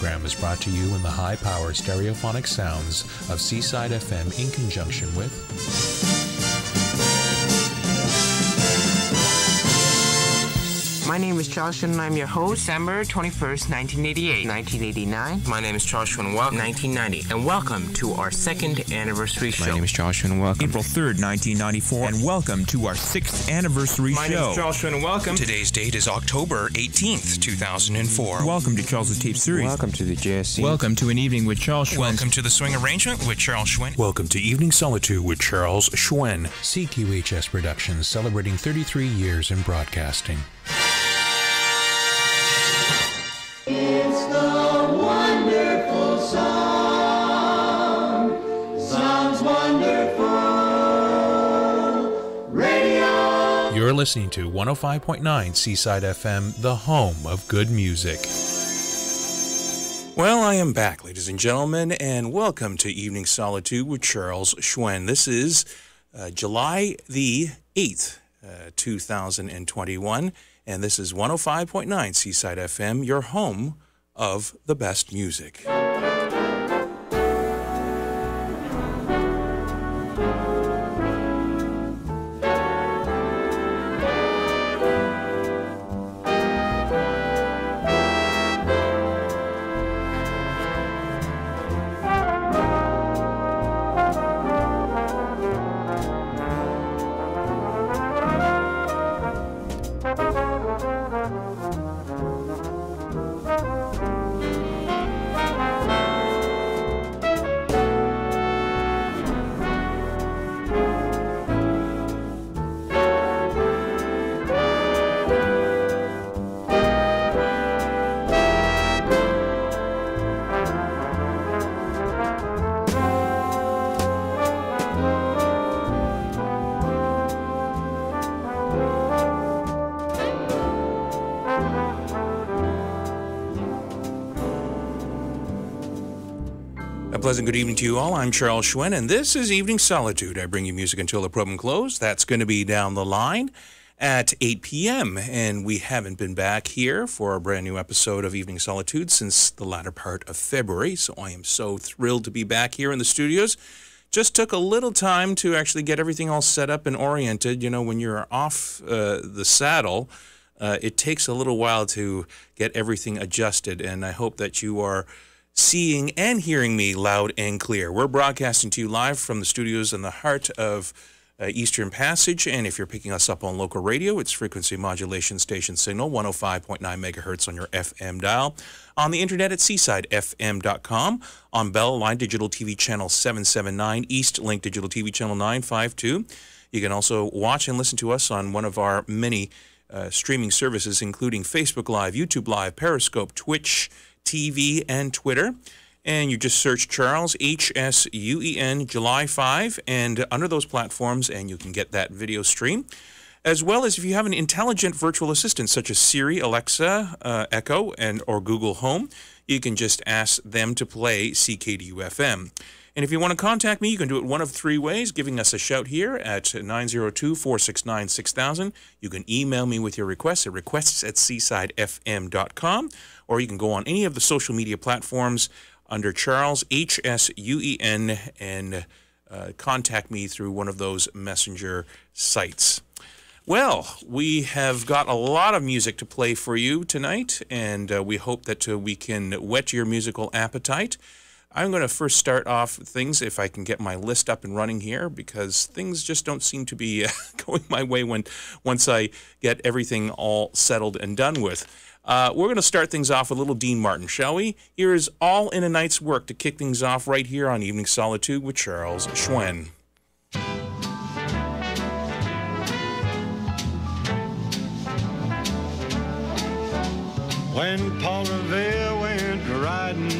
Program is brought to you in the high power stereophonic sounds of Seaside FM in conjunction with. My name is Charles Hsuen and I'm your host. December 21st, 1988. 1989. My name is Charles Hsuen. Welcome 1990. And welcome to our second anniversary show. My name is Charles Hsuen and welcome. April 3rd, 1994. And welcome to our sixth anniversary My show. My name is Charles Hsuen and welcome. Today's date is October 18th, 2004. Welcome to Charles' Tape Series. Welcome to the JSC. Welcome to an evening with Charles Hsuen. Welcome to the Swing Arrangement with Charles Hsuen. Welcome to Evening Solitude with Charles Hsuen. CQHS Productions celebrating 33 years in broadcasting. Listening to 105.9 Seaside FM, the home of good music. Well, I am back, ladies and gentlemen, and welcome to Evening Solitude with Charles Hsuen. This is uh, July the 8th, uh, 2021, and this is 105.9 Seaside FM, your home of the best music. Pleasant good evening to you all. I'm Charles Hsuen, and this is Evening Solitude. I bring you music until the program close. That's going to be down the line at 8 p.m. And we haven't been back here for a brand new episode of Evening Solitude since the latter part of February. So I am so thrilled to be back here in the studios. Just took a little time to actually get everything all set up and oriented. You know, when you're off uh, the saddle, uh, it takes a little while to get everything adjusted. And I hope that you are seeing and hearing me loud and clear. We're broadcasting to you live from the studios in the heart of uh, Eastern Passage. And if you're picking us up on local radio, it's frequency modulation station signal 105.9 megahertz on your FM dial. On the internet at seasidefm.com. On Bell Line Digital TV channel 779, Eastlink Digital TV channel 952. You can also watch and listen to us on one of our many uh, streaming services, including Facebook Live, YouTube Live, Periscope, Twitch, TV, and Twitter. And you just search Charles H S U E N July 5 and under those platforms, and you can get that video stream. As well as if you have an intelligent virtual assistant such as Siri, Alexa, uh, Echo, and or Google Home, you can just ask them to play CKDU FM. And if you want to contact me, you can do it one of three ways giving us a shout here at 902 469 6000. You can email me with your requests at requests at seasidefm.com, or you can go on any of the social media platforms under Charles H S U E N and uh, contact me through one of those messenger sites. Well, we have got a lot of music to play for you tonight, and uh, we hope that uh, we can whet your musical appetite. I'm going to first start off things if I can get my list up and running here because things just don't seem to be going my way when once I get everything all settled and done with. Uh, we're going to start things off with a little Dean Martin, shall we? Here is All in a Night's Work to kick things off right here on Evening Solitude with Charles Hsuen. When Paul Revere went riding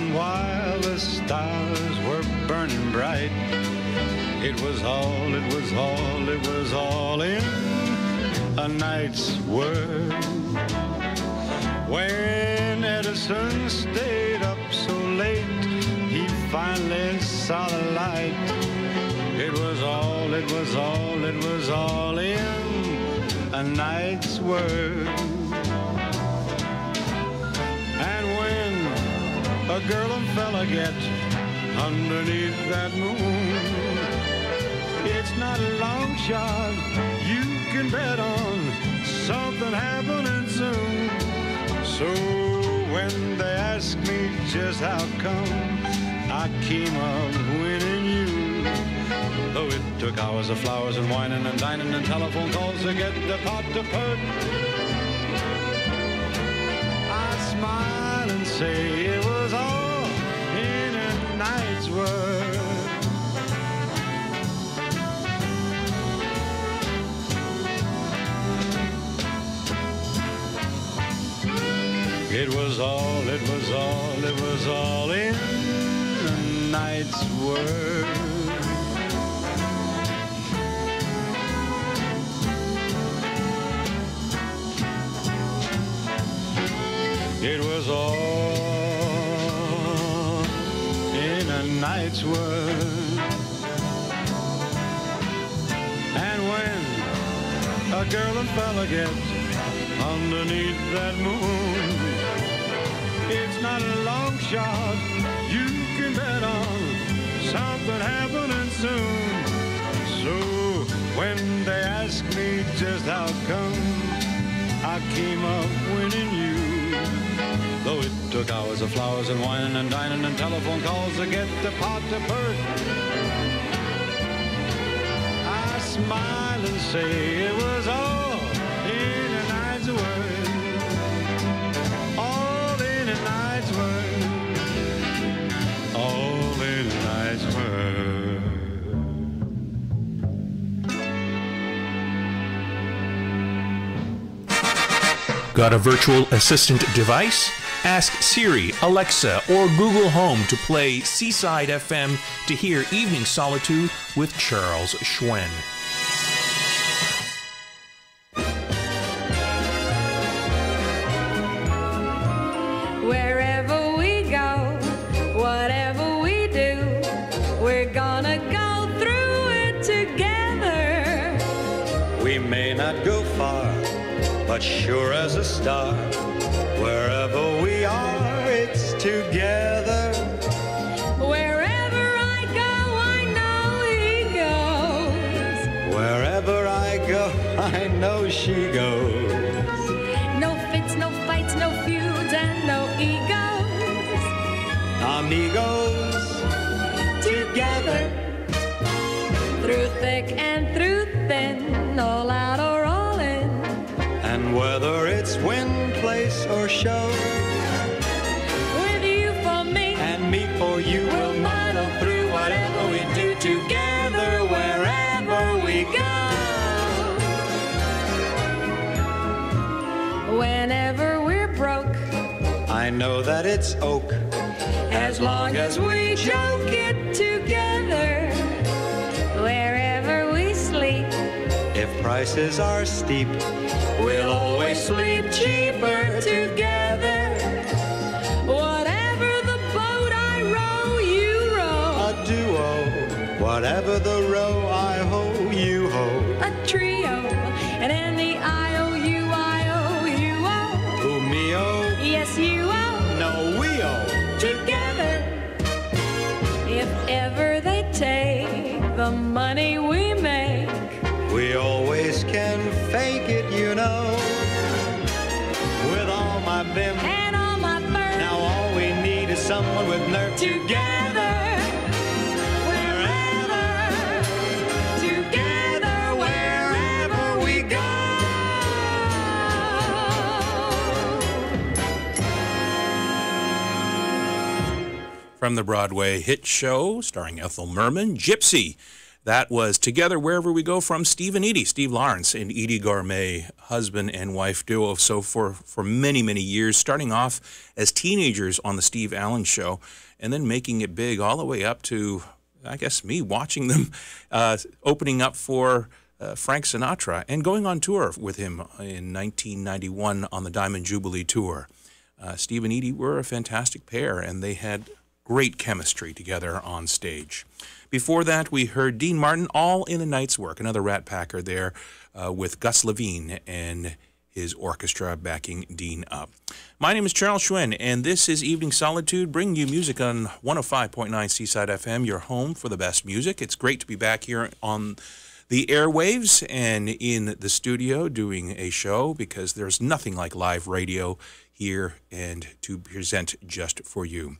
bright, it was all, it was all, it was all in a night's work. When Edison stayed up so late, he finally saw the light. It was all, it was all, it was all in a night's work. And when a girl and fella get underneath that moon. It's not a long shot, you can bet on something happening soon. So when they ask me just how come I came up winning you, though it took hours of flowers and whining and dining and telephone calls to get the pot to put. I smile and say it was all It was all, it was all, it was all in a night's work. It was all in a night's work. And when a girl and fella get underneath that moon, it's not a long shot. You can bet on something happening soon. So when they ask me just how come I came up winning you. Though it took hours of flowers and whining and dining and telephone calls to get the pot to pert. I smile and say it was all in a night's work. Got a virtual assistant device? Ask Siri, Alexa, or Google Home to play Seaside FM to hear Evening Solitude with Charles Hsuen. But sure as a star, wherever we are, it's together. Wherever I go, I know he goes. Wherever I go, I know she goes. Show, With you for me, and me for you, we'll muddle through whatever we do together, wherever we go. Whenever we're broke, I know that it's oak. as long as we joke it together, wherever we sleep, If prices are steep, we'll always sleep cheaper together. Whatever the boat I row, you row. a duo. Whatever the row From the Broadway hit show starring Ethel Merman, Gypsy. That was Together Wherever We Go from Steve and Eydie, Steve Lawrence and Eydie Gormé, husband and wife duo. So for, for many, many years, starting off as teenagers on the Steve Allen show and then making it big all the way up to, I guess, me watching them uh, opening up for uh, Frank Sinatra and going on tour with him in 1991 on the Diamond Jubilee Tour. Uh, Steve and Edie were a fantastic pair, and they had great chemistry together on stage. Before that, we heard Dean Martin, All in a Night's Work, another Rat Packer there uh, with Gus Levene and his orchestra backing Dean up. My name is Charles Hsuen, and this is Evening Solitude, bringing you music on 105.9 Seaside FM, your home for the best music. It's great to be back here on the airwaves and in the studio doing a show because there's nothing like live radio here and to present just for you.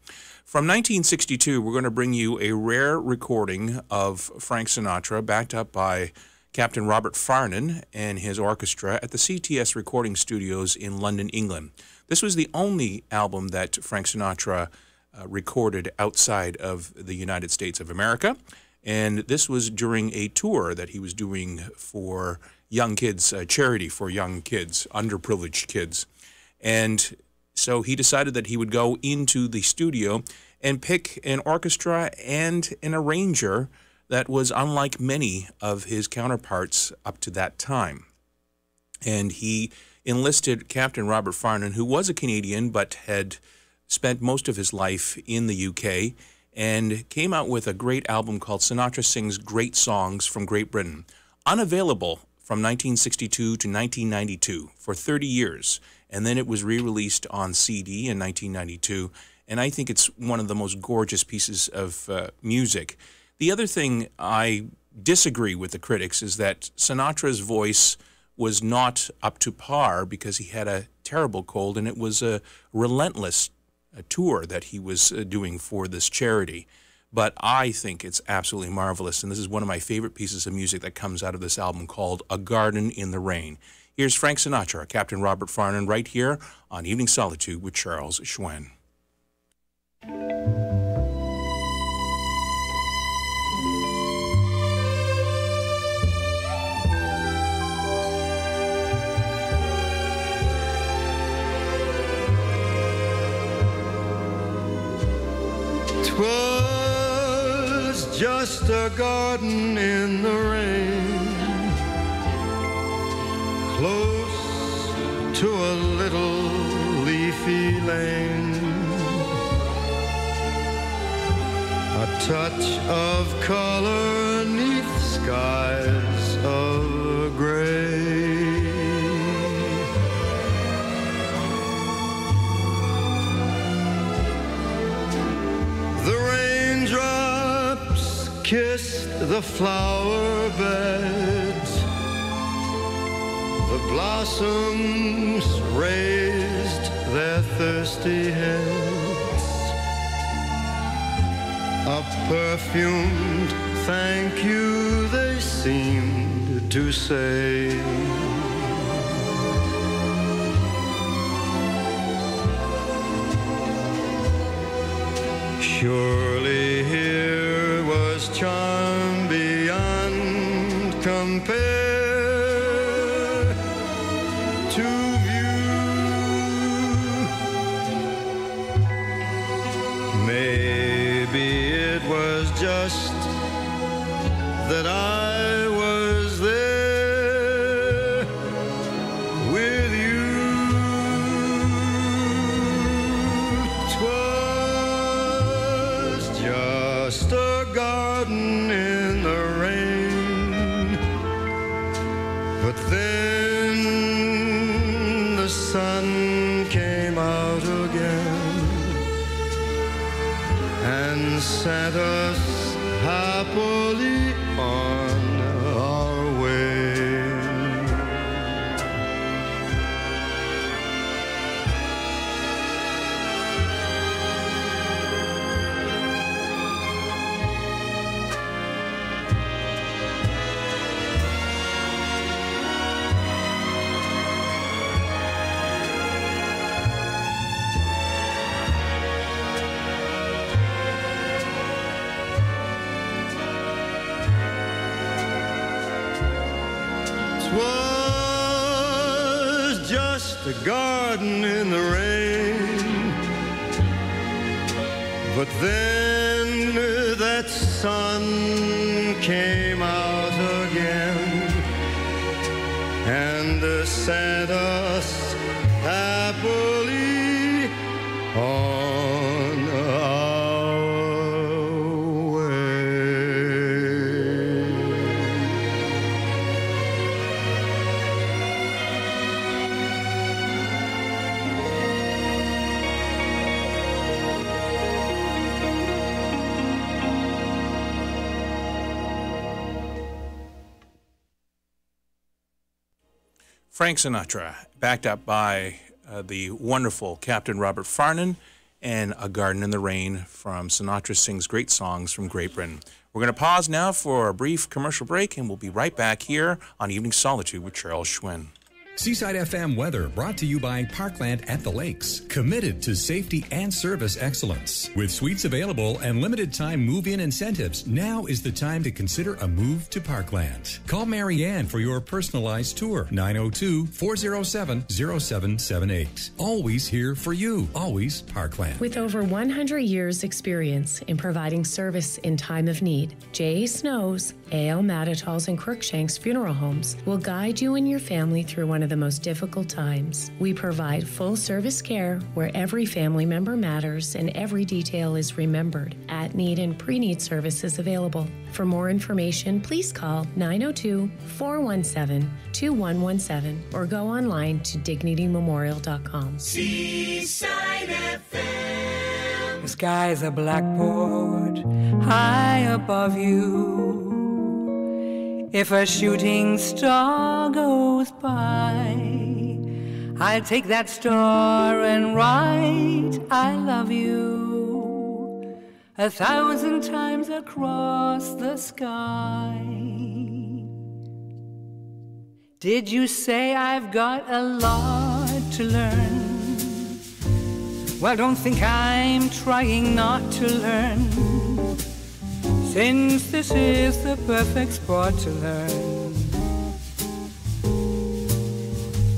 From 1962, we're going to bring you a rare recording of Frank Sinatra, backed up by Captain Robert Farnon and his orchestra at the CTS Recording Studios in London, England. This was the only album that Frank Sinatra uh, recorded outside of the United States of America. And this was during a tour that he was doing for young kids, uh, charity for young kids, underprivileged kids. And so he decided that he would go into the studio and pick an orchestra and an arranger that was unlike many of his counterparts up to that time. And he enlisted Captain Robert Farnon, who was a Canadian but had spent most of his life in the UK, and came out with a great album called Sinatra Sings Great Songs from Great Britain, unavailable from 1962 to 1992 for 30 years. And then it was re released on CD in 1992. And I think it's one of the most gorgeous pieces of uh, music. The other thing I disagree with the critics is that Sinatra's voice was not up to par because he had a terrible cold and it was a relentless tour that he was uh, doing for this charity. But I think it's absolutely marvelous, and this is one of my favorite pieces of music that comes out of this album called A Garden in the Rain. Here's Frank Sinatra, Captain Robert Farnon, right here on Evening Solitude with Charles Hsuen. was just a garden in the rain, close to a little leafy lane. A touch of color neath skies of gray. The raindrops kissed the flower beds. Blossoms raised their thirsty heads. A perfumed thank you they seemed to say. Surely that sun came out again and sent us happily Frank Sinatra, backed up by uh, the wonderful Captain Robert Farnon and A Garden in the Rain from Sinatra Sings Great Songs from Great Britain. We're going to pause now for a brief commercial break, and we'll be right back here on Evening Solitude with Charles Hsuen. Seaside FM weather brought to you by Parkland at the Lakes, committed to safety and service excellence. With suites available and limited time move in incentives, now is the time to consider a move to Parkland. Call Marianne for your personalized tour 902 407 0778. Always here for you, always Parkland. With over 100 years' experience in providing service in time of need, J.A. Snows, A.L. Mattatall's, and Cruikshank's Funeral Homes will guide you and your family through one of the most difficult times. We provide full service care where every family member matters and every detail is remembered. At need and pre need services available. For more information, please call 902 417 2117 or go online to dignitymemorial.com. Seaside FM. The a blackboard high above you. If a shooting star goes by, I'll take that star and write, I love you, a thousand times across the sky. Did you say I've got a lot to learn? Well, don't think I'm trying not to learn. Since this is the perfect spot to learn,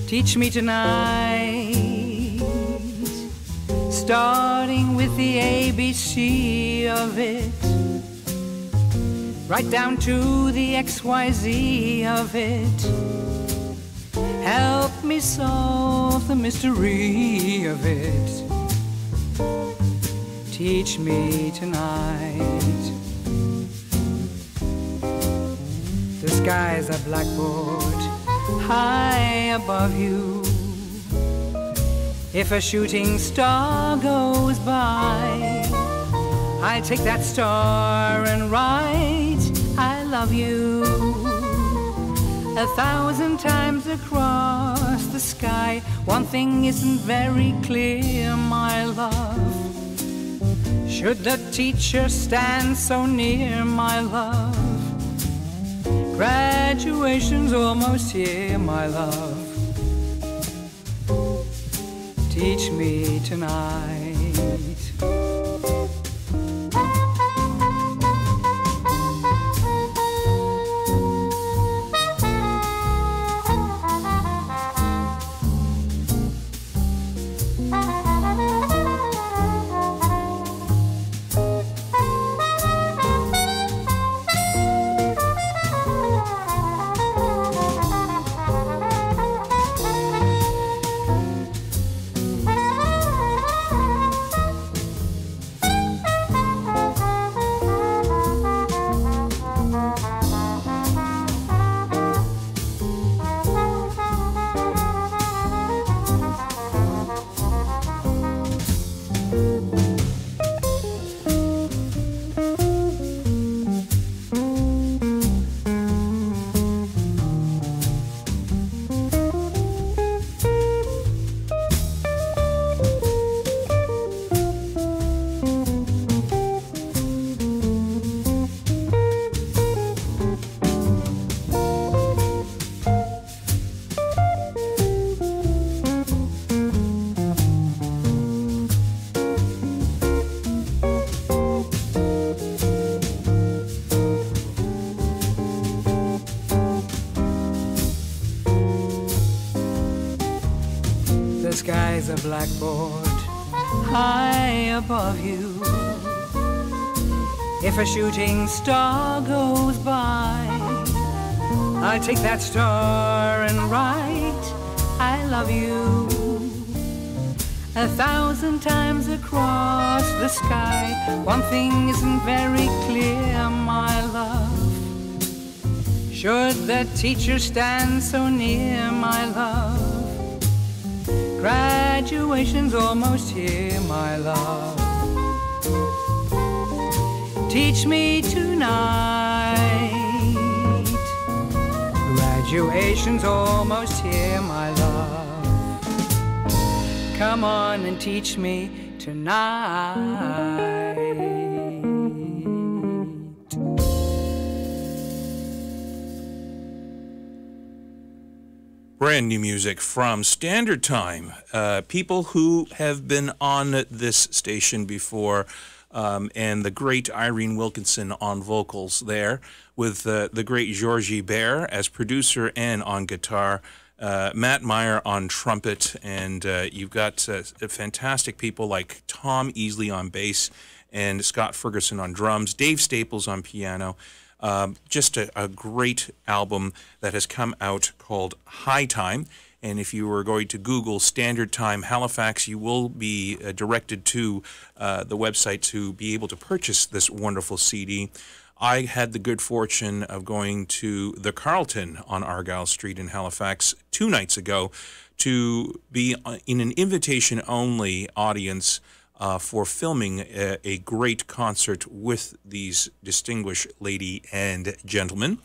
teach me tonight, starting with the ABC of it, right down to the XYZ of it. Help me solve the mystery of it. Teach me tonight. Sky's a blackboard high above you. If a shooting star goes by, I take that star and write, I love you. A thousand times across the sky, one thing isn't very clear, my love. Should the teacher stand so near, my love? Graduation's almost here, my love. Teach me tonight. Blackboard high above you. If a shooting star goes by, I take that star and write, I love you. A thousand times across the sky, one thing isn't very clear, my love. Should the teacher stand so near, my love? Graduation's almost here, my love. Teach me tonight. Graduation's almost here, my love. Come on and teach me tonight. Brand new music from Standard Time. Uh, people who have been on this station before, um, and the great Irene Wilkinson on vocals there, with uh, the great Georgie Bear as producer and on guitar. Uh, Matt Meyer on trumpet, and uh, you've got uh, fantastic people like Tom Easley on bass and Scott Ferguson on drums, Dave Staples on piano. Um, just a, a, great album that has come out called High Time. And if you were going to Google Standard Time Halifax, you will be uh, directed to uh, the website to be able to purchase this wonderful CD. I had the good fortune of going to the Carleton on Argyle Street in Halifax two nights ago to be uh, in an invitation only audience uh, for filming a, a, great concert with these distinguished lady and gentlemen.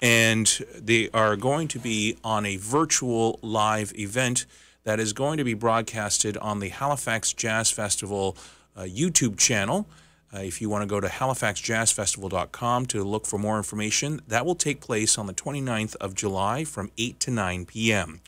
And they are going to be on a virtual live event that is going to be broadcasted on the Halifax Jazz Festival uh, YouTube channel. Uh, if you want to go to halifaxjazzfestival.com to look for more information, that will take place on the 29th of July from 8 to 9 p.m.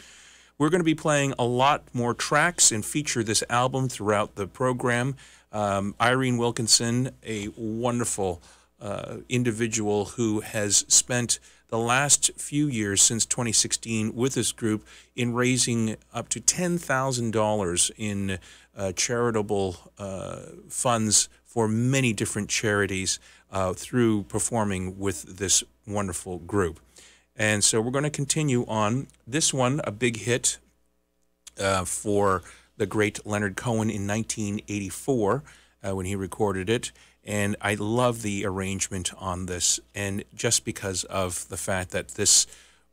We're going to be playing a lot more tracks and feature this album throughout the program. Um, Irene Wilkinson, a wonderful uh, individual who has spent the last few years since 2016 with this group in raising up to $10,000 in uh, charitable uh, funds for many different charities uh, through performing with this wonderful group. And so we're going to continue on. This one, a big hit uh, for the great Leonard Cohen in 1984 uh, when he recorded it. And I love the arrangement on this, and just because of the fact that this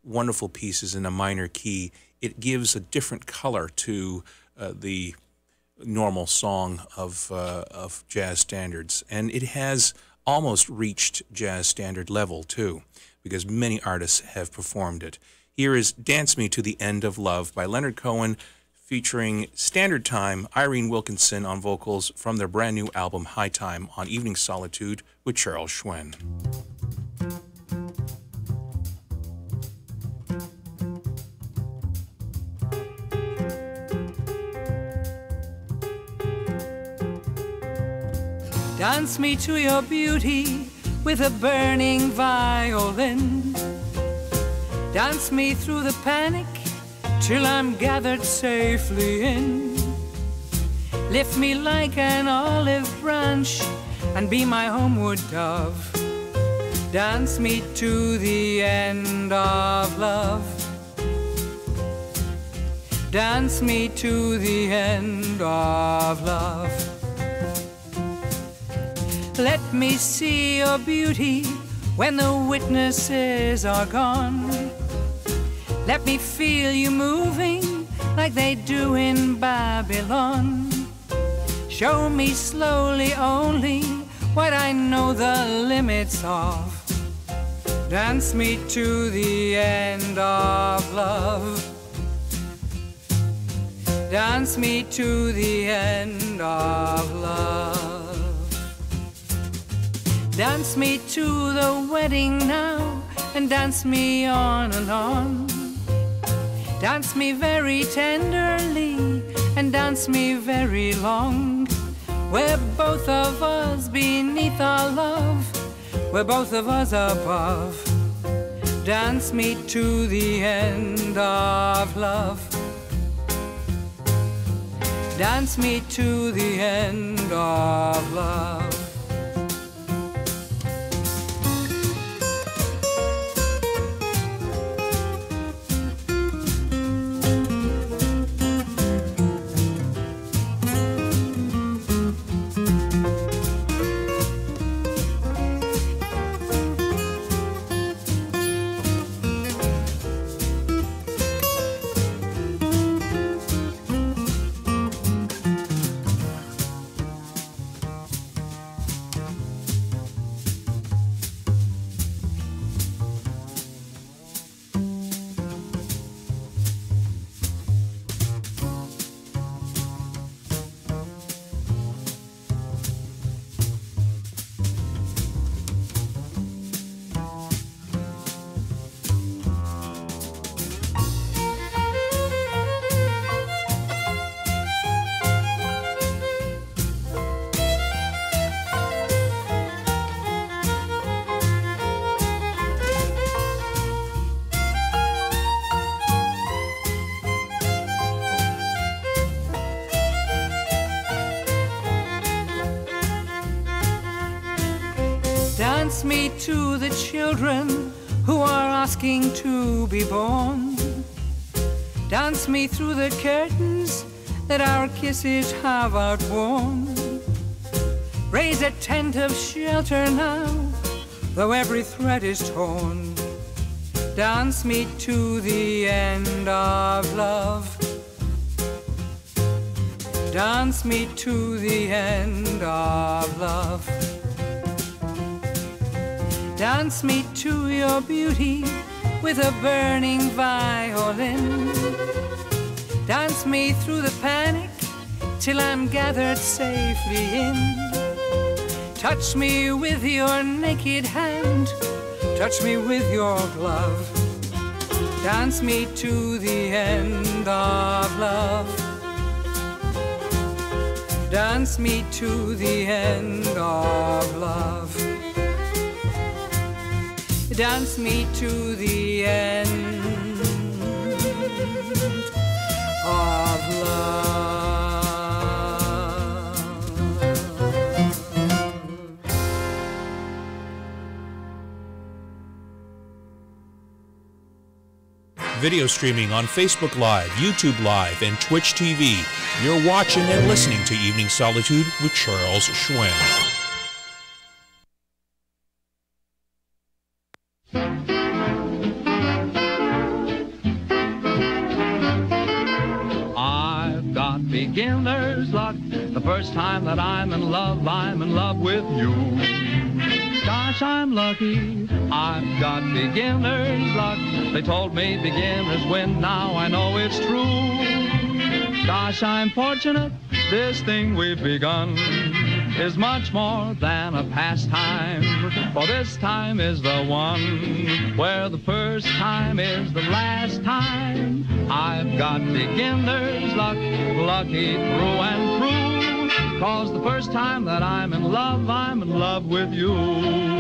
wonderful piece is in a minor key, it gives a different color to uh, the normal song of uh, of jazz standards, and it has almost reached jazz standard level too because many artists have performed it. Here is Dance Me to the End of Love by Leonard Cohen, featuring Standard Time, Irene Wilkinson on vocals from their brand new album High Time on Evening Solitude with Charles Hsuen. Dance me to your beauty with a burning violin. Dance me through the panic till I'm gathered safely in. Lift me like an olive branch and be my homeward dove. Dance me to the end of love. Dance me to the end of love. Let me see your beauty when the witnesses are gone. Let me feel you moving like they do in Babylon. Show me slowly only what I know the limits of. Dance me to the end of love. Dance me to the end of love. Dance me to the wedding now and dance me on and on. Dance me very tenderly and dance me very long. We're both of us beneath our love, we're both of us above. Dance me to the end of love. Dance me to the end of love. Me to the children who are asking to be born. Dance me through the curtains that our kisses have outworn. Raise a tent of shelter now, though every thread is torn. Dance me to the end of love. Dance me to the end of love. Dance me to your beauty with a burning violin. Dance me through the panic till I'm gathered safely in. Touch me with your naked hand, touch me with your glove. Dance me to the end of love. Dance me to the end of love. Dance me to the end of love. Video streaming on Facebook Live, YouTube Live, and Twitch TV. You're watching and listening to Evening Solitude with Charles Hsuen. Beginner's luck. The first time that I'm in love, I'm in love with you. Gosh, I'm lucky. I've got beginner's luck. They told me beginners win. Now I know it's true. Gosh, I'm fortunate. This thing we've begun is much more than a pastime. For this time is the one where the first time is the last time. I've got beginner's luck, lucky through and through. Cause the first time that I'm in love, I'm in love with you.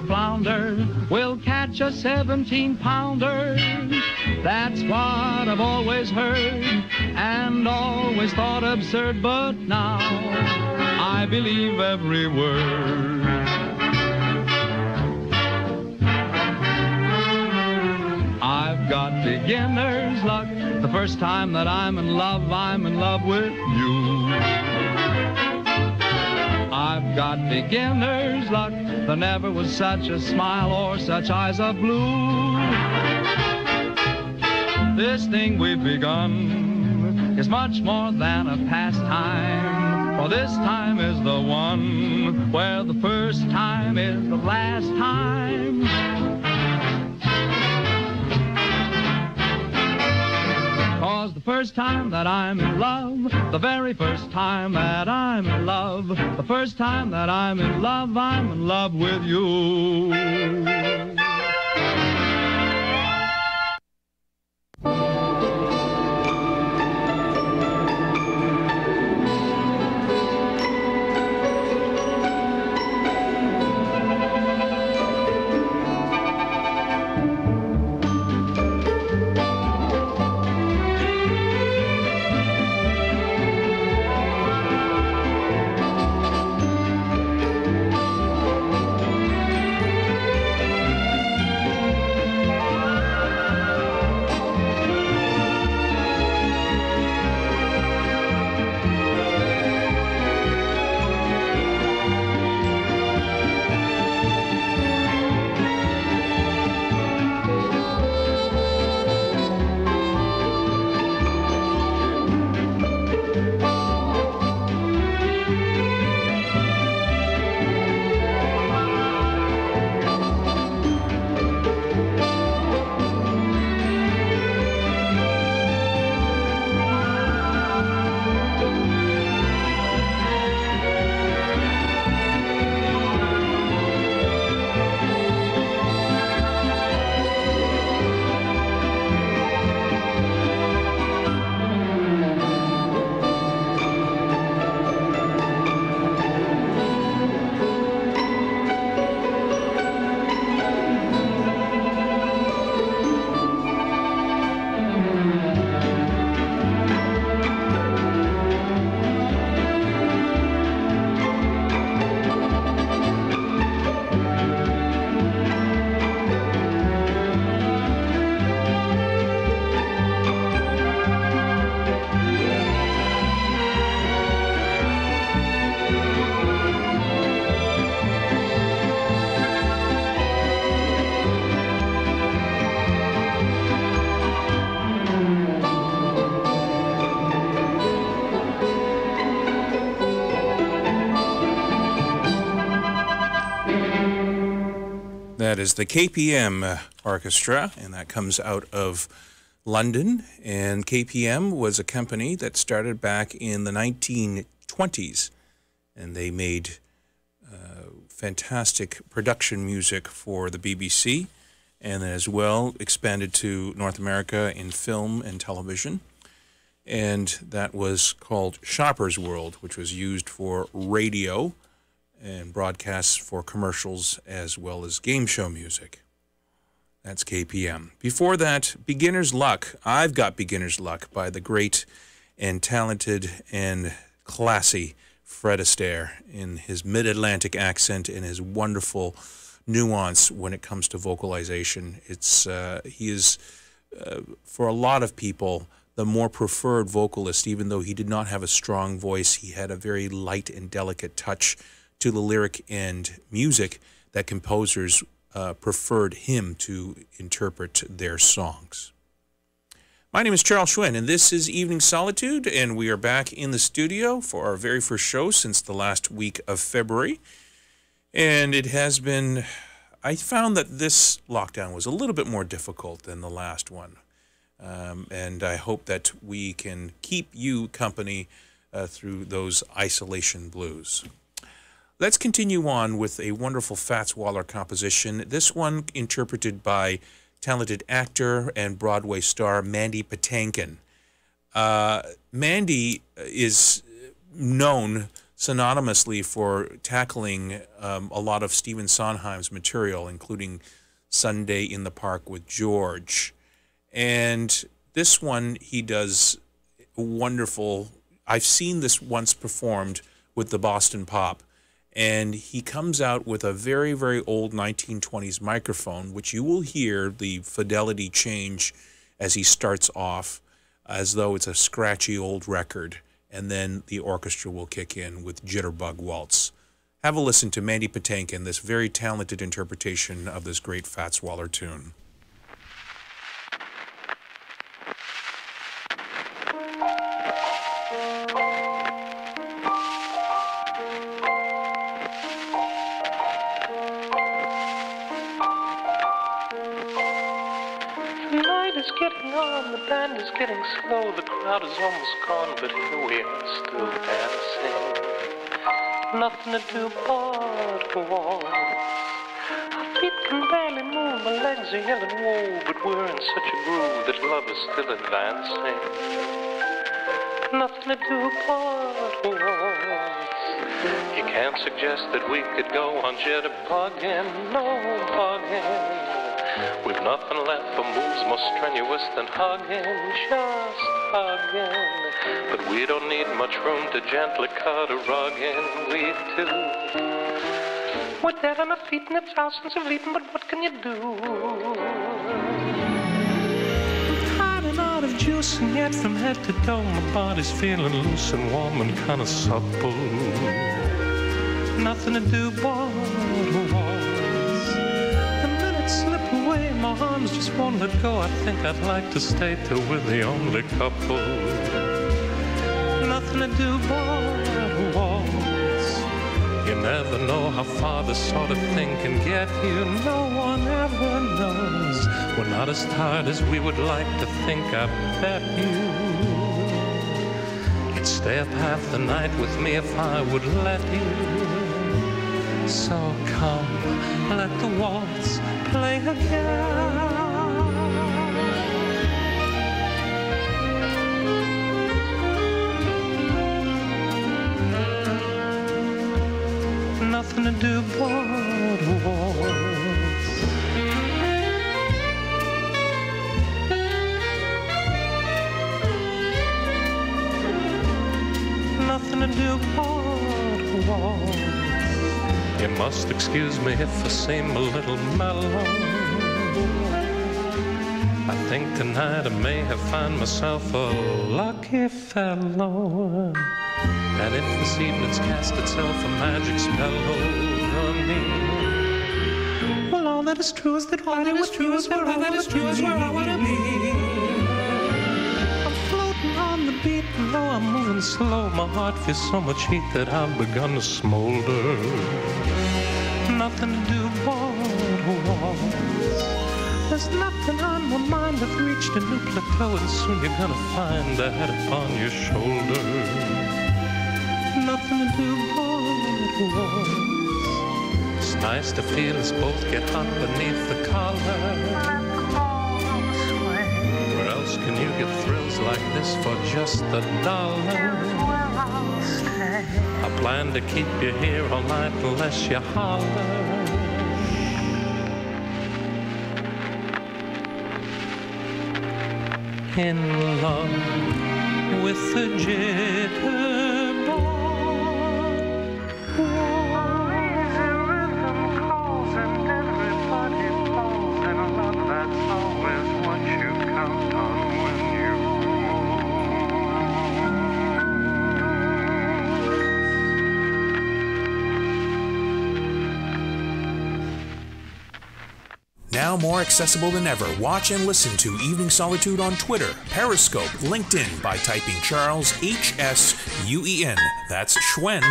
For flounder will catch a 17 pounder. That's what I've always heard and always thought absurd, but now I believe every word. I've got beginner's luck. The first time that I'm in love, I'm in love with you. Got beginner's luck. There never was such a smile or such eyes of blue. This thing we've begun is much more than a pastime. For this time is the one where the first time is the last time. The first time that I'm in love, the very first time that I'm in love, the first time that I'm in love, I'm in love with you. That is the KPM Orchestra, and that comes out of London. And KPM was a company that started back in the 1920s, and they made uh, fantastic production music for the BBC, and then as well expanded to North America in film and television. And that was called Shopper's World, which was used for radio and broadcasts for commercials as well as game show music. That's KPM. Before that, Beginner's Luck. I've Got Beginner's Luck by the great and talented and classy Fred Astaire in his mid Atlantic accent and his wonderful nuance when it comes to vocalization. It's uh, He is, uh, for a lot of people, the more preferred vocalist, even though he did not have a strong voice. He had a very light and delicate touch to the lyric and music that composers uh, preferred him to interpret their songs. My name is Charles Hsuen, and this is Evening Solitude, and we are back in the studio for our very first show since the last week of February. And it has been, I found that this lockdown was a little bit more difficult than the last one. Um, and I hope that we can keep you company uh, through those isolation blues. Let's continue on with a wonderful Fats Waller composition. This one interpreted by talented actor and Broadway star Mandy Patinkin. Uh, Mandy is known synonymously for tackling um, a lot of Stephen Sondheim's material, including Sunday in the Park with George. And this one, he does wonderful. I've seen this once performed with the Boston Pop. And he comes out with a very, very old 1920s microphone, which you will hear the fidelity change as he starts off, as though it's a scratchy old record. And then the orchestra will kick in with Jitterbug Waltz. Have a listen to Mandy Patinkin, this very talented interpretation of this great Fats Waller tune. Getting on, the band is getting slow, the crowd is almost gone, but here we are still dancing. Nothing to do but waltz. Our feet can barely move, my legs are yelling whoa, but we're in such a groove that love is still advancing. Nothing to do but waltz. You can't suggest that we could go on jitterbugging, no bugging. We've nothing left for moves more strenuous than hugging, just hugging. But we don't need much room to gently cut a rug in, we do. We're dead on our feet and it's our sense of eating, but what can you do? Tired and out of juice, and yet from head to toe, my body's feeling loose and warm and kind of supple. Nothing to do but arms just won't let go. I think I'd like to stay till we're the only couple. Nothing to do but waltz. You never know how far this sort of thing can get you. No one ever knows. We're not as tired as we would like to think. I bet you. You'd stay up half the night with me if I would let you. So come, let the waltz play again. Excuse me if I seem a little mellow. I think tonight I may have found myself a lucky fellow. And if this evening's cast itself a magic spell over me, well, all that is true is that what is true is where all that is true is where I want to be. I'm floating on the beat, though I'm moving slow, my heart feels so much heat that I've begun to smolder. Nothing to but waltz. There's nothing on my mind. I've reached a new plateau, and soon you're gonna find a head upon your shoulder. Nothing to do but waltz. It's nice to feel us both get hot beneath the collar. Where else can you get thrills like this for just a dollar? I plan to keep you here all night unless you holler. In love with the jitterbug. More accessible than ever, watch and listen to Evening Solitude on Twitter, Periscope, LinkedIn by typing Charles H S U E N. That's Schwen.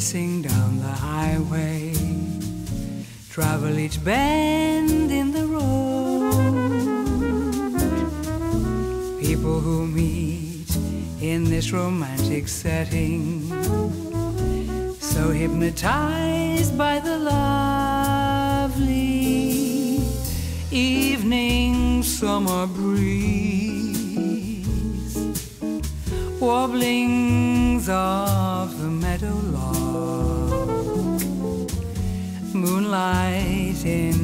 Sing down the highway. Travel each bend in the road. People who meet in this romantic setting. So hypnotized by the lovely evening summer breeze, warblings of moonlight in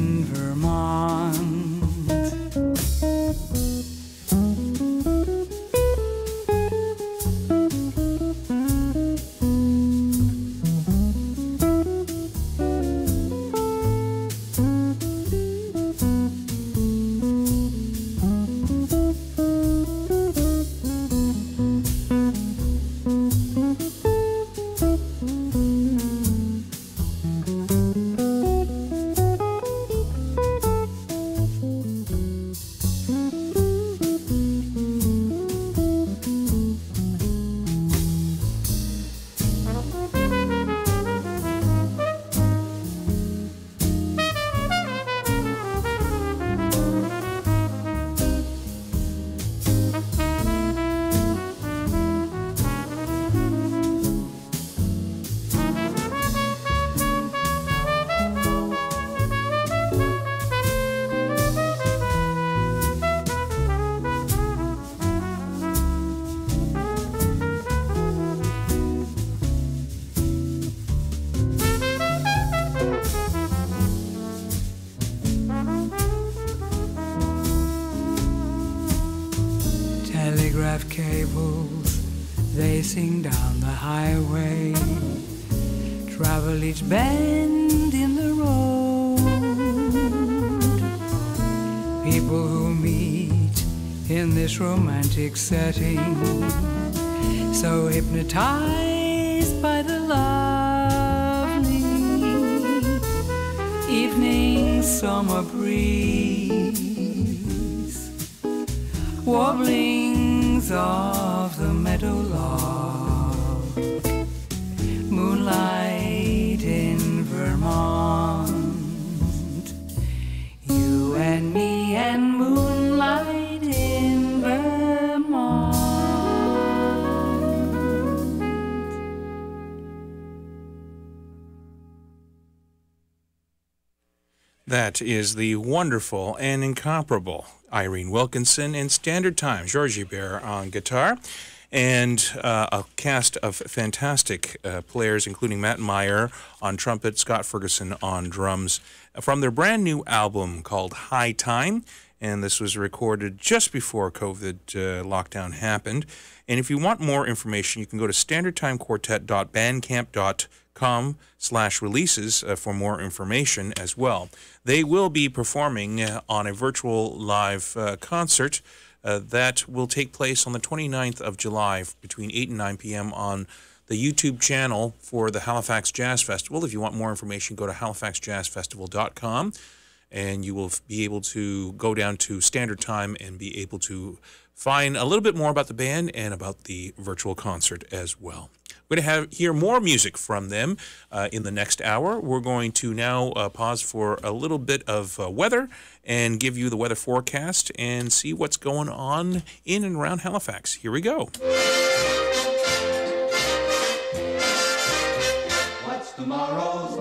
in this romantic setting so hypnotized by the lovely evening summer breeze warblings of the meadowlark, moonlight in Vermont. You and me and That is the wonderful and incomparable Irene Wilkinson in Standard Time, Georgie Bear on guitar. and uh, a cast of fantastic uh, players, including Matt Meyer on trumpet, Scott Ferguson on drums, from their brand new album called High Time. And this was recorded just before COVID uh, lockdown happened. And if you want more information, you can go to standardtimequartet.bandcamp.com slash releases uh, for more information as well. They will be performing uh, on a virtual live uh, concert uh, that will take place on the 29th of July between 8 and 9 p.m. on the YouTube channel for the Halifax Jazz Festival. If you want more information, go to halifaxjazzfestival.com and you will be able to go down to standard time and be able to find a little bit more about the band and about the virtual concert as well. We're going to have hear more music from them uh, in the next hour. We're going to now uh, pause for a little bit of uh, weather and give you the weather forecast and see what's going on in and around Halifax. Here we go. What's tomorrow's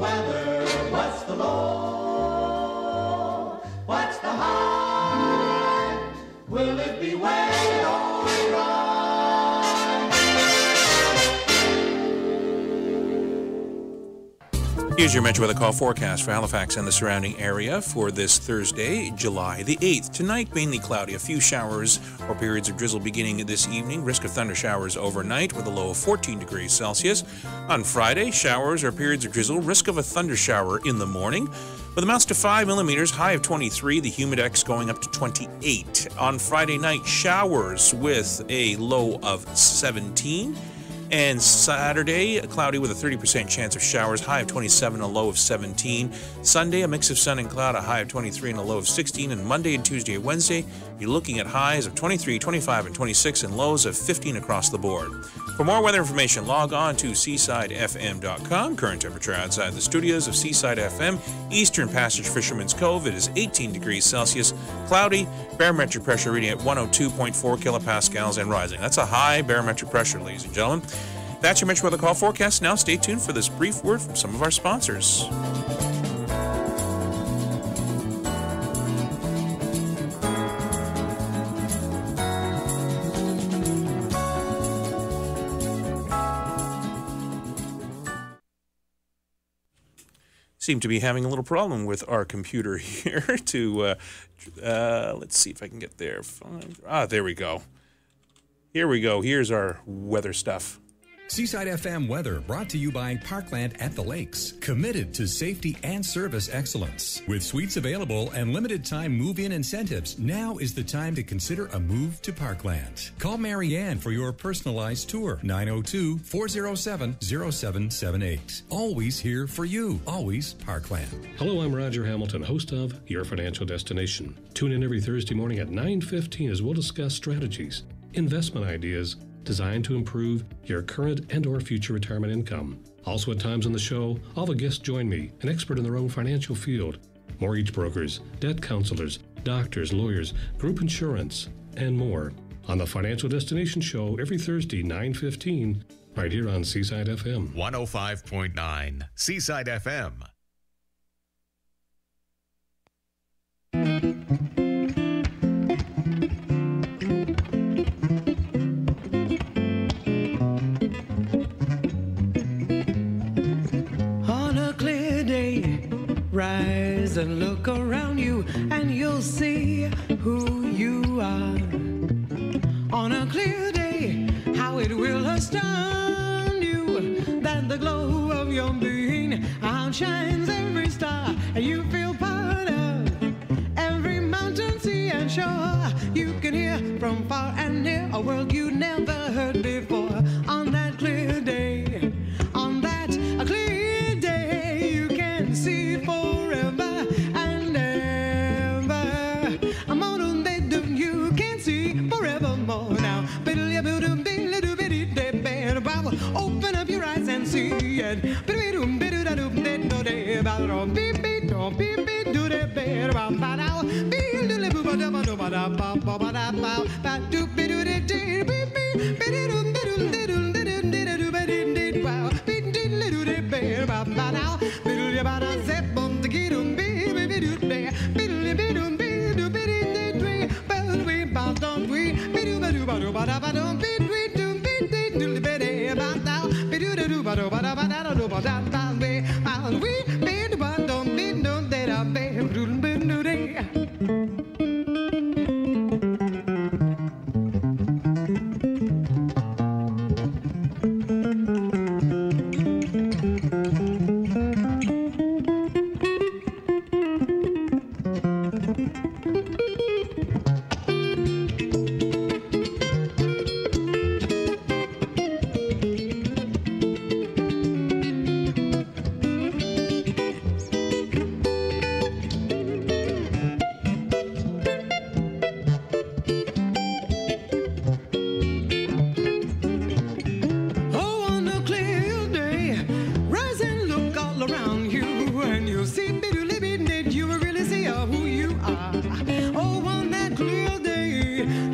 Here's your Metro Weather Call forecast for Halifax and the surrounding area for this Thursday, July the 8th. Tonight, mainly cloudy. A few showers or periods of drizzle beginning this evening. Risk of thunder showers overnight with a low of 14 degrees Celsius. On Friday, showers or periods of drizzle. Risk of a thunder shower in the morning. With amounts to 5 millimeters, high of 23, the humidex going up to 28. On Friday night, showers with a low of 17. And Saturday, cloudy with a 30% chance of showers, high of 27, a low of 17. Sunday, a mix of sun and cloud, a high of 23 and a low of 16. And Monday and Tuesday and Wednesday, you're looking at highs of 23, 25, and 26, and lows of 15 across the board. For more weather information, log on to seasidefm.com. Current temperature outside the studios of Seaside FM, Eastern Passage Fisherman's Cove, it is 18 degrees Celsius, cloudy, barometric pressure reading at 102.4 kilopascals and rising. That's a high barometric pressure, ladies and gentlemen. That's your Metro Weather Call forecast. Now, stay tuned for this brief word from some of our sponsors. seem to be having a little problem with our computer here to uh, uh, let's see if i can get there. Ah there we go. Here we go. Here's our weather stuff Seaside FM weather brought to you by Parkland at the Lakes, committed to safety and service excellence. With suites available and limited time move in incentives, now is the time to consider a move to Parkland. Call Marianne for your personalized tour 902 407 0778. Always here for you, always Parkland. Hello, I'm Roger Hamilton, host of Your Financial Destination. Tune in every Thursday morning at 9:15 as we'll discuss strategies, investment ideas, designed to improve your current and or future retirement income. Also at times on the show, all the guests join me, an expert in their own financial field, mortgage brokers, debt counselors, doctors, lawyers, group insurance, and more. On the Financial Destination Show every Thursday, 9:15, right here on Seaside FM. 105.9 Seaside FM. And look around you, and you'll see who you are. On a clear day, how it will astound you that the glow of your being outshines every star, and you feel part of every mountain, sea, and shore. You can hear from far and near a world you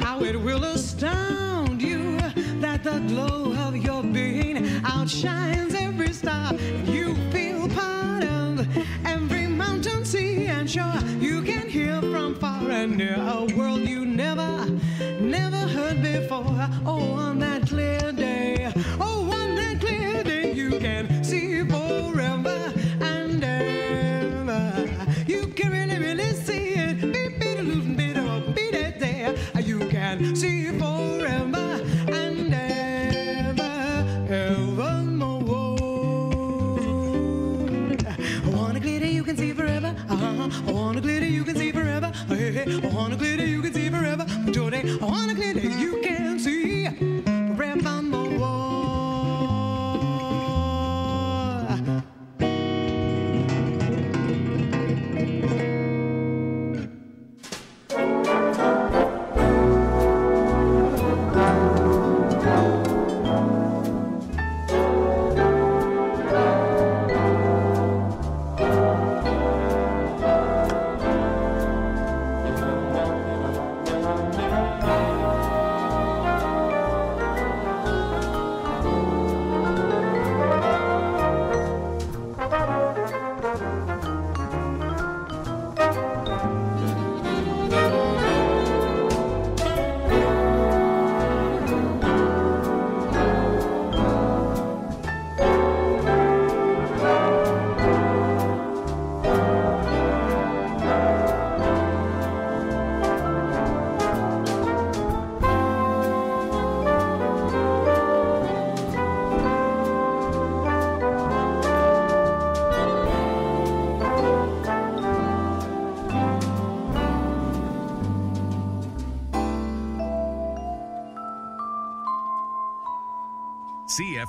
how it will astound you that the glow of your being outshines every star. You feel part of every mountain, sea, and shore. You can hear from far and near a world you never, never heard before. Oh, on that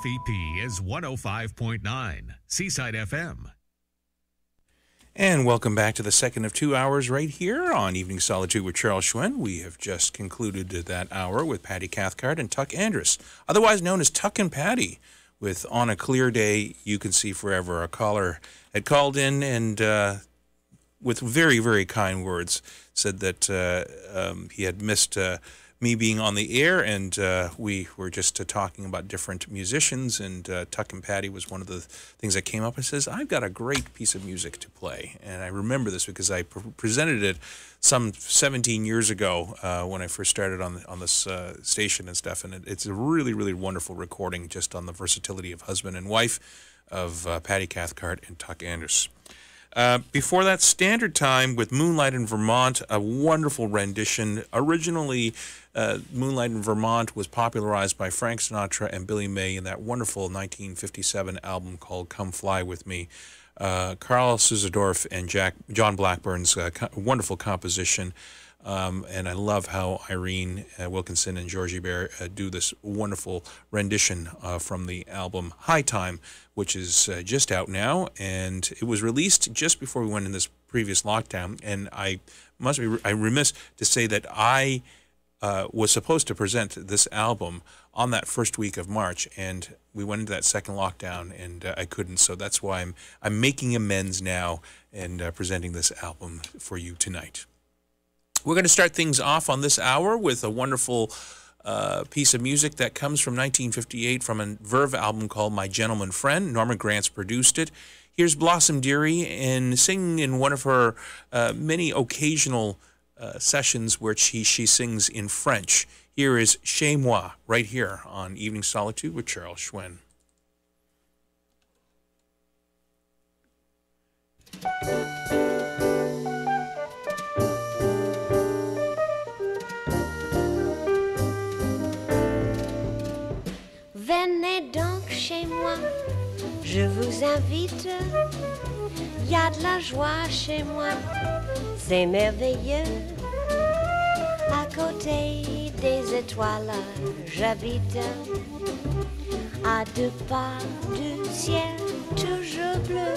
CFEP is 105.9, Seaside FM. And welcome back to the second of two hours right here on Evening Solitude with Charles Hsuen. We have just concluded that hour with Patty Cathcart and Tuck Andress, otherwise known as Tuck and Patty, with On a Clear Day You Can See Forever. A caller had called in and uh, with very, very kind words said that uh, um, he had missed uh, me being on the air, and uh, we were just uh, talking about different musicians. And uh, Tuck and Patty was one of the things that came up. and says, "I've got a great piece of music to play," and I remember this because I pre- presented it some 17 years ago uh, when I first started on on this uh, station and stuff. And it, it's a really, really wonderful recording just on the versatility of husband and wife of uh, Patty Cathcart and Tuck Andress. Uh, before that, Standard Time with Moonlight in Vermont, a wonderful rendition. Originally, uh, Moonlight in Vermont was popularized by Frank Sinatra and Billy May in that wonderful 1957 album called Come Fly With Me. Uh, Karl Suessdorf and Jack John Blackburn's uh, wonderful composition. Um, and I love how Irene uh, Wilkinson and Georgie Bear uh, do this wonderful rendition uh, from the album High Time, which is uh, just out now. And it was released just before we went in this previous lockdown. And I must be I remiss to say that I uh, was supposed to present this album on that first week of March, and we went into that second lockdown, and uh, I couldn't. So that's why I'm I'm making amends now and presenting this album for you tonight. We're going to start things off on this hour with a wonderful uh, piece of music that comes from 1958 from a Verve album called My Gentleman Friend. Norman Granz produced it. Here's Blossom Dearie and singing in one of her uh, many occasional uh, sessions where she, she sings in French. Here is Chez Moi right here on Evening Solitude with Charles Hsuen. Thank you. Venez donc chez moi, je vous invite. Il y a de la joie chez moi, c'est merveilleux. À côté des étoiles, j'habite. À deux pas du ciel toujours bleu.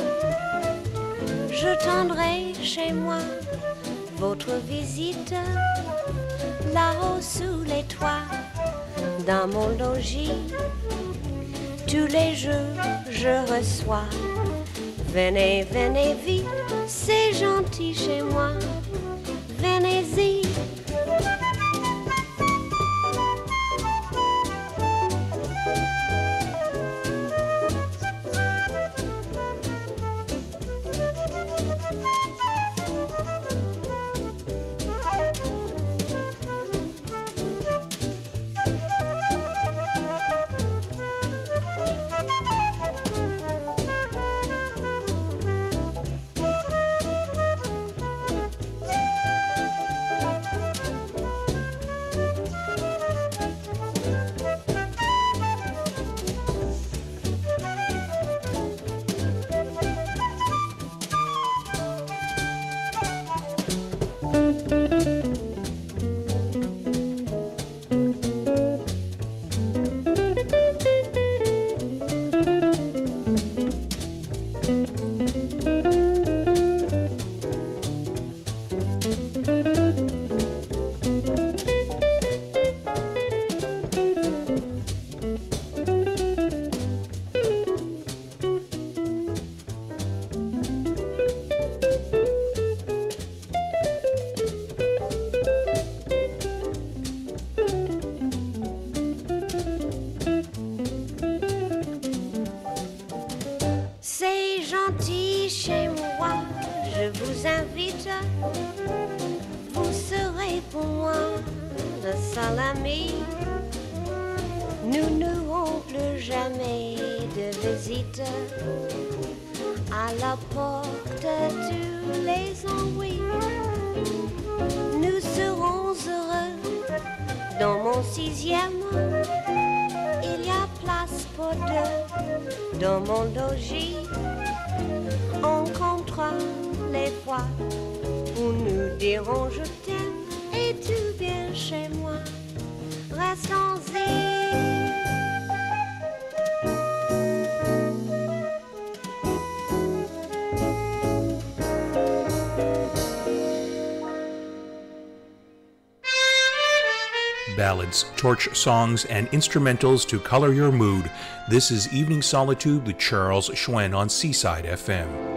Je tendrai chez moi votre visite là-haut sous les toits dans mon logis. Tous les jours je reçois. Venez, venez vite, c'est gentil chez moi. Sixième. Il y a place pour deux dans mon logis. On comptera les fois où nous dirons je t'aime et tu viens chez moi? Restons-y. Ballads, torch songs, and instrumentals to color your mood. This is Evening Solitude with Charles Hsuen on Seaside FM.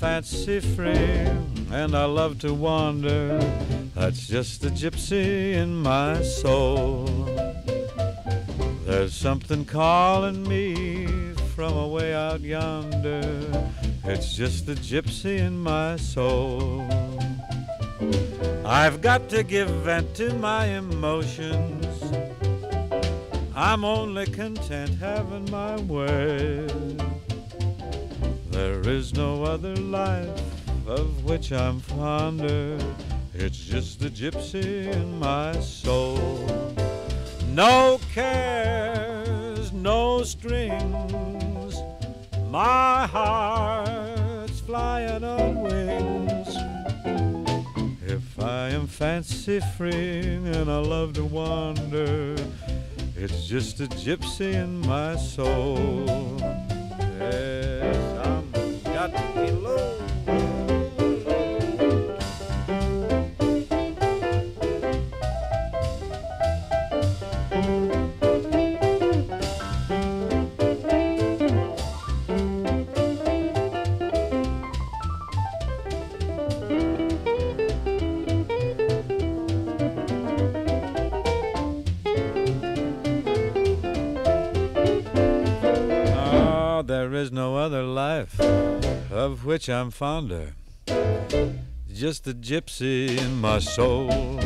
Fancy frame, and I love to wander, that's just the gypsy in my soul. There's something calling me from away out yonder. It's just the gypsy in my soul. I've got to give vent to my emotions. I'm only content having my way. There is no other life of which I'm fonder. It's just the gypsy in my soul. No cares, no strings. My heart's flying on wings. If I am fancy free and I love to wander, it's just a gypsy in my soul. I'm got to be low. Which I'm fonder. Just a gypsy in my soul.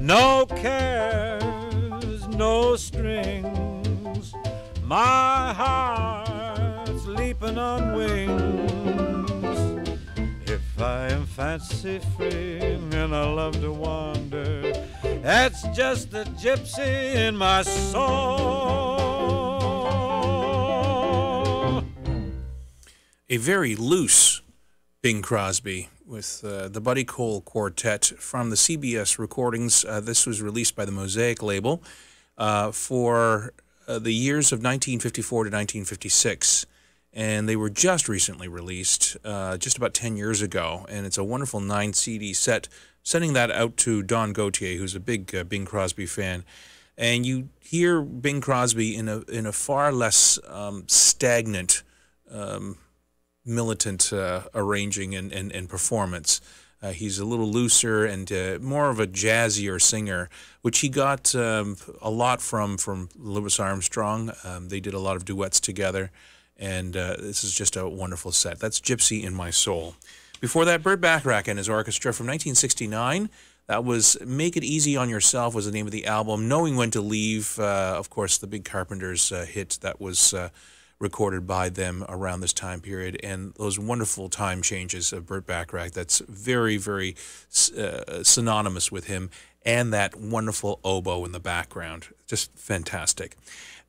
No cares, no strings. My heart's leaping on wings. If I am fancy free and I love to wander, that's just a gypsy in my soul. A very loose Bing Crosby with uh, the Buddy Cole Quartet from the CBS recordings. Uh, this was released by the Mosaic label uh, for uh, the years of 1954 to 1956. And they were just recently released, uh, just about 10 years ago. And it's a wonderful nine CD set. Sending that out to Don Gautier, who's a big uh, Bing Crosby fan. And you hear Bing Crosby in a, in a far less um, stagnant, um, militant uh, arranging and, and, and performance. Uh, he's a little looser and uh, more of a jazzier singer, which he got um, a lot from from Louis Armstrong. Um, they did a lot of duets together, and uh, this is just a wonderful set. That's Gypsy in My Soul. Before that, Burt Bacharach and his orchestra from 1969. That was Make It Easy on Yourself was the name of the album. Knowing When to Leave, uh, of course, the big Carpenters uh, hit that was recorded by them around this time period, and those wonderful time changes of Burt Bacharach. That's very, very uh, synonymous with him, and that wonderful oboe in the background. Just fantastic.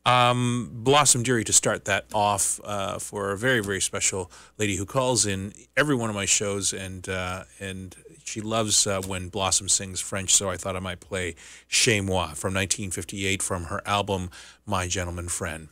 Um, Blossom Dearie to start that off uh, for a very, very special lady who calls in every one of my shows, and uh, and she loves uh, when Blossom sings French, so I thought I might play Chez Moi from 1958 from her album My Gentleman Friend.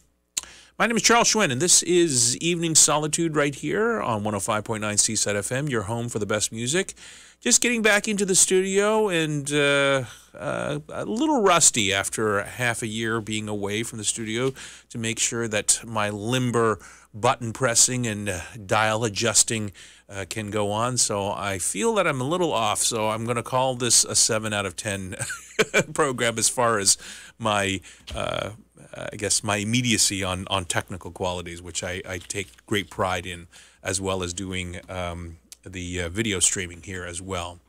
My name is Charles Hsuen, and this is Evening Solitude right here on 105.9 Seaside FM, your home for the best music. Just getting back into the studio and uh, uh, a little rusty after half a year being away from the studio to make sure that my limber button pressing and uh, dial adjusting uh, can go on. So I feel that I'm a little off. So I'm going to call this a 7 out of 10 program as far as my uh, I guess my immediacy on on technical qualities, which I, I take great pride in, as well as doing um, the uh, video streaming here as well.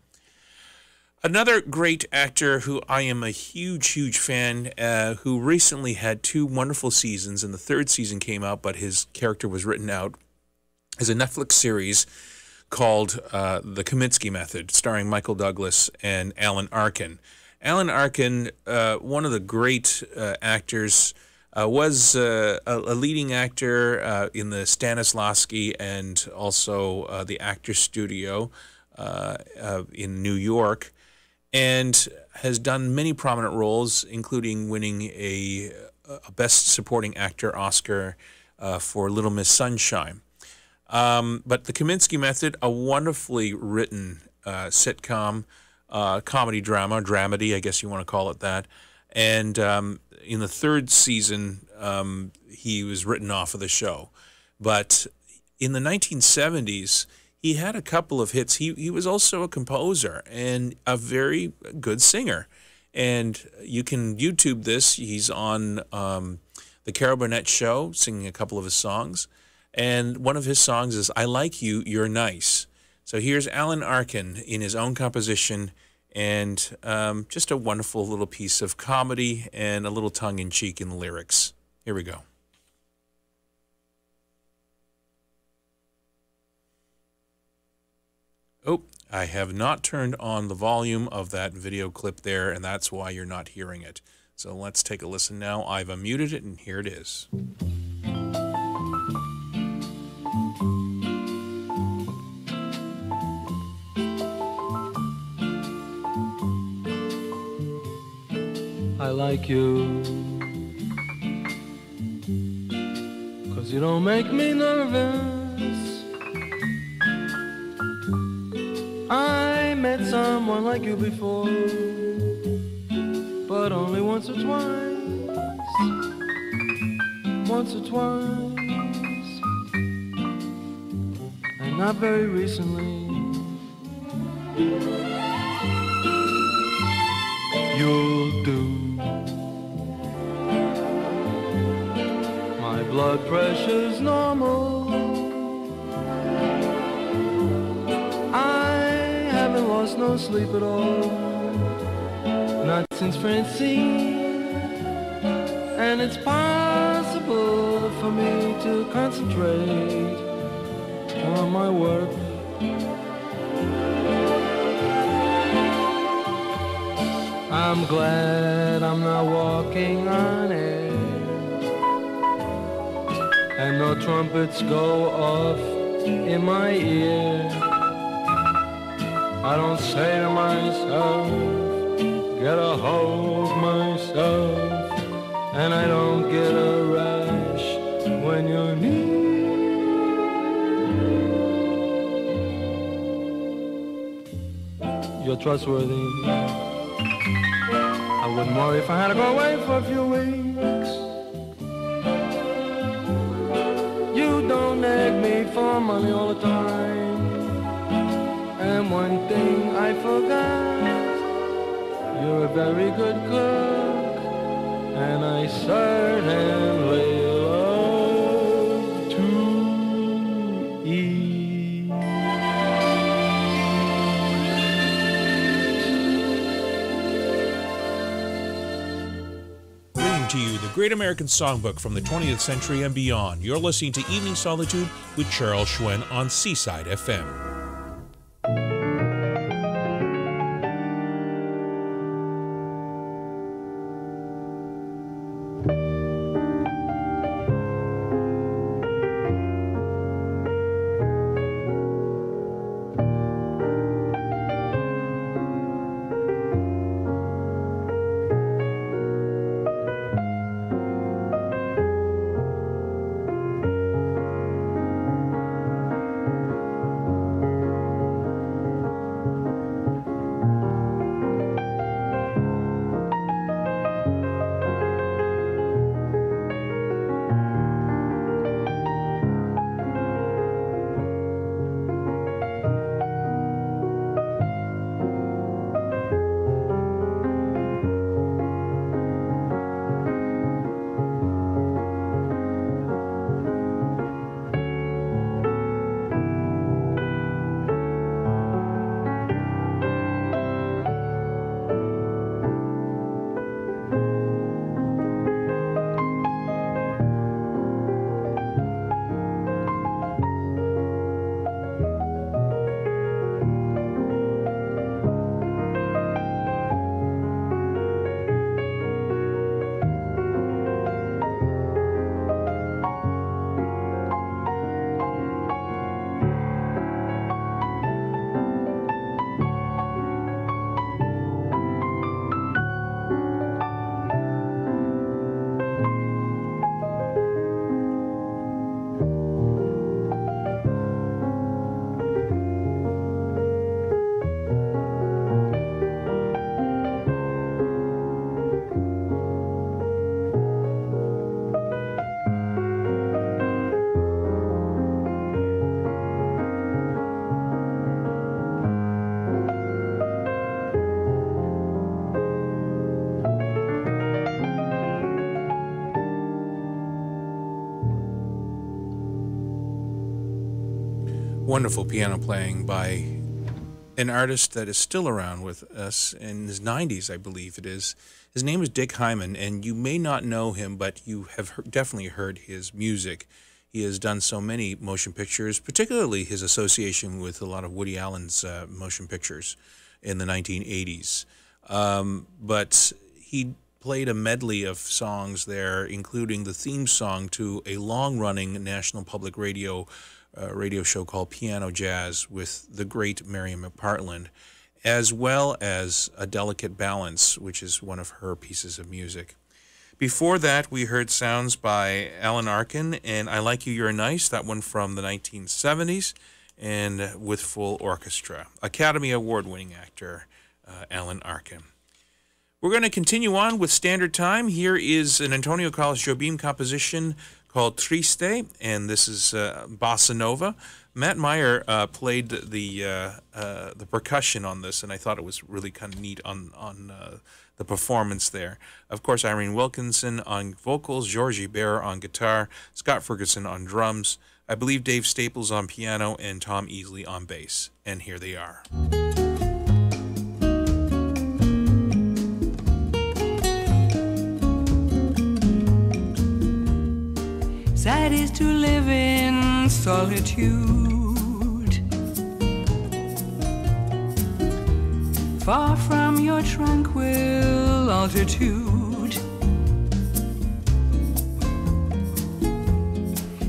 Another great actor who I am a huge, huge fan, uh, who recently had two wonderful seasons, and the third season came out, but his character was written out, is a Netflix series called uh, The Kominsky Method, starring Michael Douglas and Alan Arkin. Alan Arkin, uh, one of the great uh, actors, uh, was uh, a, a, leading actor uh, in the Stanislavski and also uh, the Actors Studio in New York, and has done many prominent roles, including winning a, a Best Supporting Actor Oscar for Little Miss Sunshine. Um, but the Kominsky Method, a wonderfully written sitcom uh, comedy drama, dramedy, I guess you want to call it that. And um, in the third season, um, he was written off of the show. But in the 1970s, he had a couple of hits. He he was also a composer and a very good singer. And you can YouTube this. He's on um, the Carol Burnett Show, singing a couple of his songs. And one of his songs is "I Like You, You're Nice." So here's Alan Arkin in his own composition, and um, just a wonderful little piece of comedy and a little tongue in cheek in the lyrics. Here we go. Oh, I have not turned on the volume of that video clip there, and that's why you're not hearing it. So let's take a listen now. I've unmuted it, and here it is. Like you. Cause you don't make me nervous. I met someone like you before, but only once or twice. Once or twice. And not very recently. You'll do. Blood pressure's normal. I haven't lost no sleep at all. Not since Francine. And it's possible for me to concentrate on my work. I'm glad I'm not walking on And no trumpets go off in my ear. I don't say to myself, get a hold of myself. And I don't get a rash when you're near. You're trustworthy. I wouldn't worry if I had to go away for a few weeks. I forgot, you're a very good cook. And I certainly love to to you the Great American Songbook from the 20th century and beyond. You're listening to Evening Solitude with Charles Hsuen on Seaside FM. Wonderful piano playing by an artist that is still around with us in his 90s, I believe it is. His name is Dick Hyman, and you may not know him, but you have he- definitely heard his music. He has done so many motion pictures, particularly his association with a lot of Woody Allen's uh, motion pictures in the 1980s. Um, but he played a medley of songs there, including the theme song to a long running National Public Radio radio show called Piano Jazz with the great Marian McPartland, as well as A Delicate Balance, which is one of her pieces of music. Before that, we heard sounds by Alan Arkin and I Like You, You're Nice, that one from the 1970s, and with full orchestra. Academy Award winning actor uh, Alan Arkin. We're going to continue on with standard time. Here is an Antonio Carlos Jobim composition called Triste, and this is uh, bossa nova. Matt Meyer uh, played the uh, uh, the percussion on this, and I thought it was really kind of neat on on uh, the performance there. Of course, Irene Wilkinson on vocals, Georgie Bear on guitar, Scott Ferguson on drums. I believe Dave Staples on piano and Tom Easley on bass. And here they are. To live in solitude, far from your tranquil altitude.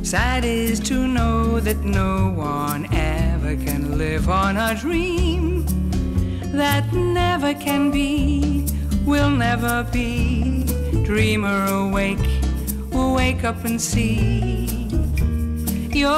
Sad is to know that no one ever can live on a dream that never can be, will never be. Dreamer awake, will wake up and see your